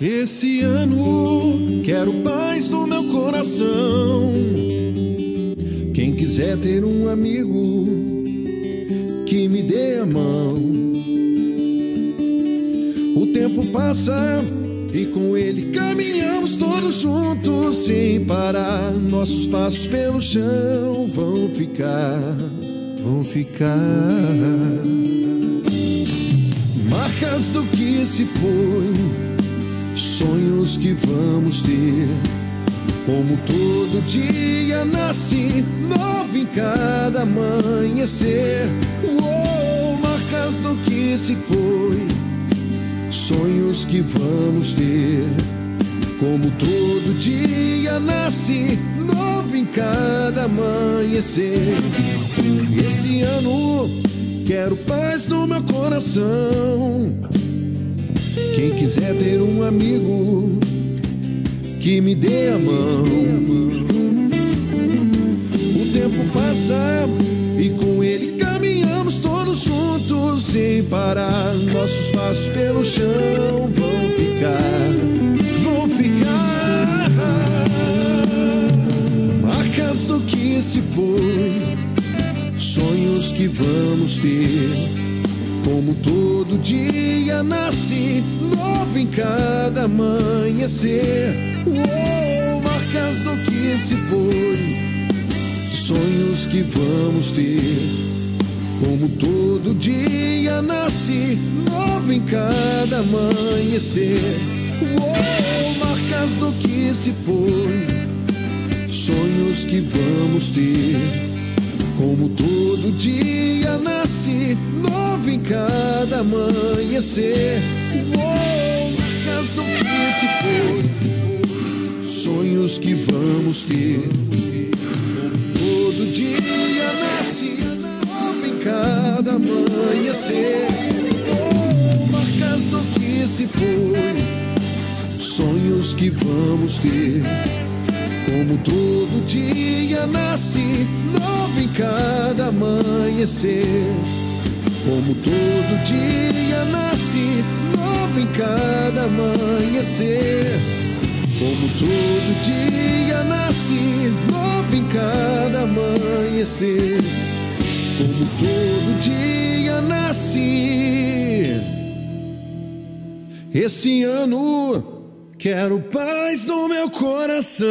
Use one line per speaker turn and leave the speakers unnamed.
Esse ano quero paz no meu coração. Quem quiser ter um amigo que me dê a mão. O tempo passa e com ele caminhamos todos juntos sem parar. Nossos passos pelo chão vão ficar, vão ficar. Marcas do que se foi, sonhos que vamos ter. Como todo dia nasce novo em cada amanhecer. Uou, marcas do que se foi, sonhos que vamos ter. Como todo dia nasce novo em cada amanhecer. Esse ano quero paz no meu coração. Quem quiser ter um amigo que me dê a mão. O tempo passa e com ele caminhamos todos juntos sem parar. Nossos passos pelo chão vão ficar, vão ficar. Marcas do que se foi, sonhos que vamos ter. Como todo dia nasce novo em cada amanhecer. Uou, marcas do que se foi, sonhos que vamos ter. Como todo dia nasce novo em cada amanhecer. Uou, marcas do que se foi, sonhos que vamos ter. Como todo dia nasce novo em cada amanhecer. Uou, marcas do que se foi, sonhos que vamos ter. Como todo dia nasce novo em cada amanhecer. Marcas do que se foi, sonhos que vamos ter. Como todo dia nasce novo em cada amanhecer. Como todo dia nasce novo em cada amanhecer. Como todo dia nasce novo em cada amanhecer. Como todo dia nasce. Esse ano Quero paz no meu coração.